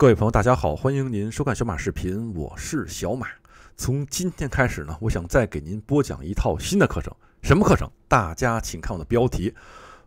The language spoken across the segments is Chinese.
各位朋友，大家好，欢迎您收看小马视频，我是小马。从今天开始呢，我想再给您播讲一套新的课程。什么课程？大家请看我的标题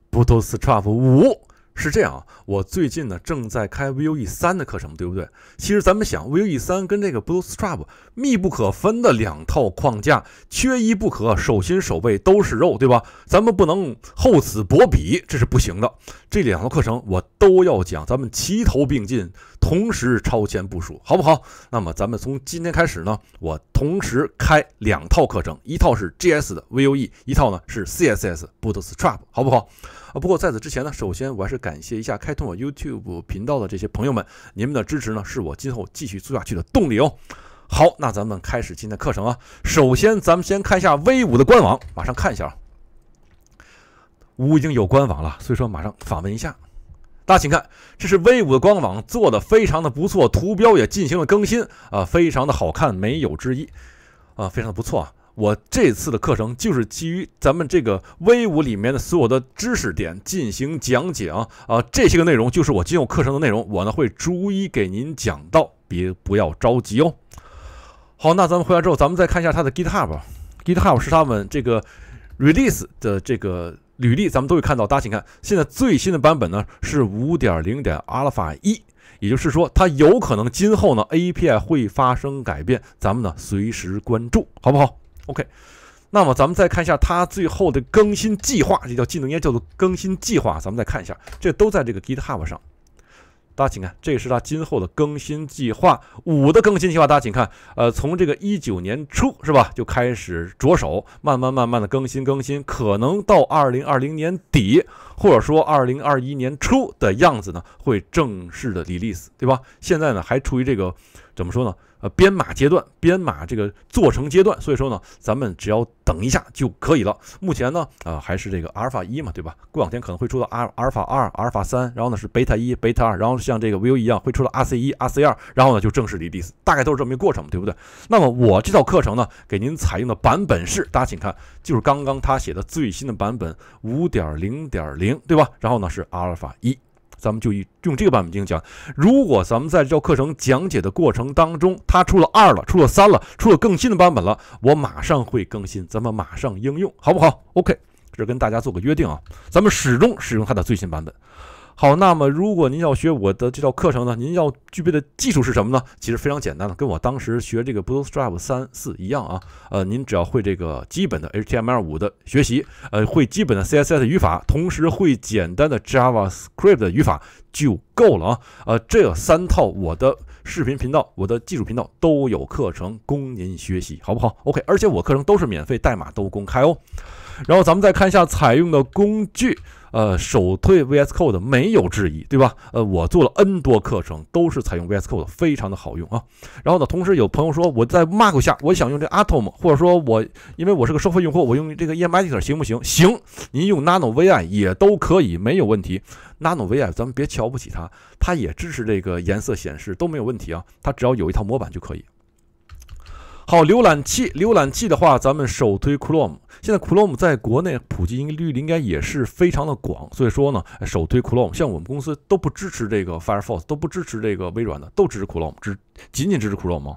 ：Bootstrap 五。是这样啊，我最近呢正在开 Vue 三的课程，对不对？其实咱们想，Vue 三跟这个 Bootstrap 密不可分的两套框架，缺一不可，手心手背都是肉，对吧？咱们不能厚此薄彼，这是不行的。这两套课程我都要讲，咱们齐头并进，同时超前部署，好不好？那么咱们从今天开始呢，我同时开两套课程，一套是 GS 的 Vue，一套呢是 CSS Bootstrap，好不好？啊，不过在此之前呢，首先我还是感感谢一下开通我 YouTube 频道的这些朋友们，你们的支持呢是我今后继续做下去的动力哦。好，那咱们开始今天的课程啊。首先，咱们先看一下 V 五的官网，马上看一下啊。五已经有官网了，所以说马上访问一下。大家请看，这是 V 五的官网，做的非常的不错，图标也进行了更新啊，非常的好看，没有之一啊，非常的不错啊。我这次的课程就是基于咱们这个 V 五里面的所有的知识点进行讲解啊，啊，这些个内容就是我今后课程的内容，我呢会逐一给您讲到，别不要着急哦。好，那咱们回来之后，咱们再看一下它的 GitHub，GitHub 是他们这个 release 的这个履历，咱们都会看到。大家请看，现在最新的版本呢是五点零点 Alpha 一，也就是说它有可能今后呢 API 会发生改变，咱们呢随时关注，好不好？OK，那么咱们再看一下它最后的更新计划，这叫技能页，叫做更新计划。咱们再看一下，这都在这个 GitHub 上。大家请看，这是它今后的更新计划，五的更新计划。大家请看，呃，从这个一九年初是吧，就开始着手，慢慢慢慢的更新更新，可能到二零二零年底，或者说二零二一年初的样子呢，会正式的 release，对吧？现在呢，还处于这个怎么说呢？呃，编码阶段，编码这个做成阶段，所以说呢，咱们只要等一下就可以了。目前呢，啊，还是这个阿尔法一嘛，对吧？过两天可能会出到阿阿尔法二、阿尔法三，然后呢是贝塔一、贝塔二，然后像这个 Vue 一样会出到 RC 一、RC 二，然后呢就正式 release，大概都是这么一个过程，对不对？那么我这套课程呢，给您采用的版本是，大家请看，就是刚刚他写的最新的版本五点零点零，对吧？然后呢是阿尔法一。咱们就以用这个版本进行讲。如果咱们在这课程讲解的过程当中，它出了二了，出了三了，出了更新的版本了，我马上会更新，咱们马上应用，好不好？OK，这跟大家做个约定啊，咱们始终使用它的最新版本。好，那么如果您要学我的这套课程呢，您要具备的技术是什么呢？其实非常简单的，跟我当时学这个 Bootstrap 三四一样啊。呃，您只要会这个基本的 HTML 五的学习，呃，会基本的 CSS 语法，同时会简单的 JavaScript 语法就够了啊。呃，这三套我的视频频道、我的技术频道都有课程供您学习，好不好？OK，而且我课程都是免费，代码都公开哦。然后咱们再看一下采用的工具。呃，首推 VS Code 没有质疑，对吧？呃，我做了 N 多课程，都是采用 VS Code，非常的好用啊。然后呢，同时有朋友说我在 Mac 下，我想用这 Atom，或者说我因为我是个收费用户，我用这个 EMEditor 行不行？行，您用 Nano VI 也都可以，没有问题。Nano VI 咱们别瞧不起它，它也支持这个颜色显示，都没有问题啊。它只要有一套模板就可以。好，浏览器，浏览器的话，咱们首推 Chrome。现在 Chrome 在国内普及率应该也是非常的广，所以说呢，首推 Chrome。像我们公司都不支持这个 Firefox，都不支持这个微软的，都支持 Chrome，只仅仅支持 Chrome 吗？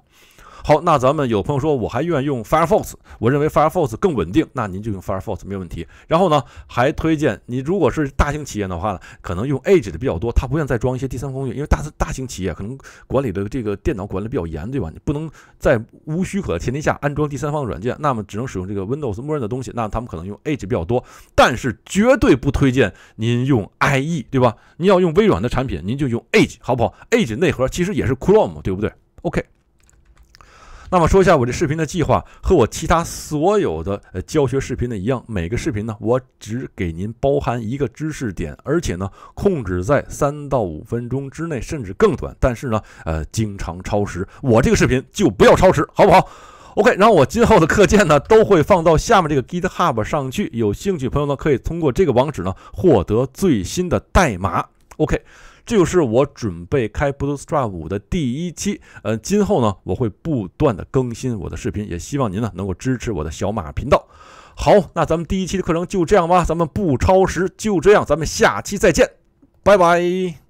好，那咱们有朋友说我还愿意用 Firefox，我认为 Firefox 更稳定，那您就用 Firefox 没有问题。然后呢，还推荐你如果是大型企业的话呢，可能用 Edge 的比较多，他不愿再装一些第三方工具，因为大大型企业可能管理的这个电脑管理比较严，对吧？你不能在无许可的前提下安装第三方的软件，那么只能使用这个 Windows 默认的东西，那他们可能用 Edge 比较多，但是绝对不推荐您用 IE，对吧？您要用微软的产品，您就用 Edge，好不好？Edge 内核其实也是 Chrome，对不对？OK。那么说一下我这视频的计划，和我其他所有的教学视频的一样，每个视频呢，我只给您包含一个知识点，而且呢，控制在三到五分钟之内，甚至更短。但是呢，呃，经常超时，我这个视频就不要超时，好不好？OK，然后我今后的课件呢，都会放到下面这个 GitHub 上去，有兴趣朋友呢，可以通过这个网址呢，获得最新的代码。OK。这就是我准备开 Bootstrap 五的第一期，呃，今后呢，我会不断的更新我的视频，也希望您呢能够支持我的小马频道。好，那咱们第一期的课程就这样吧，咱们不超时，就这样，咱们下期再见，拜拜。